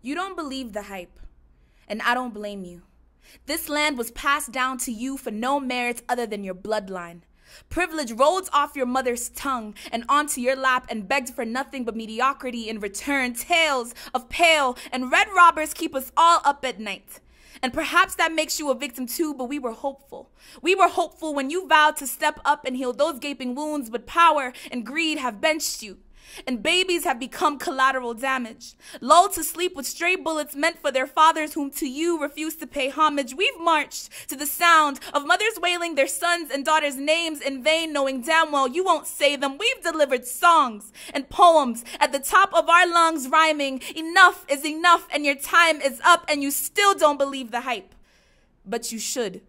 You don't believe the hype, and I don't blame you. This land was passed down to you for no merits other than your bloodline. Privilege rolled off your mother's tongue and onto your lap and begged for nothing but mediocrity in return. Tales of pale and red robbers keep us all up at night. And perhaps that makes you a victim too, but we were hopeful. We were hopeful when you vowed to step up and heal those gaping wounds, but power and greed have benched you and babies have become collateral damage. Lulled to sleep with stray bullets meant for their fathers, whom to you refuse to pay homage. We've marched to the sound of mothers wailing their sons and daughters' names in vain, knowing damn well you won't say them. We've delivered songs and poems at the top of our lungs, rhyming, Enough is enough, and your time is up, and you still don't believe the hype. But you should.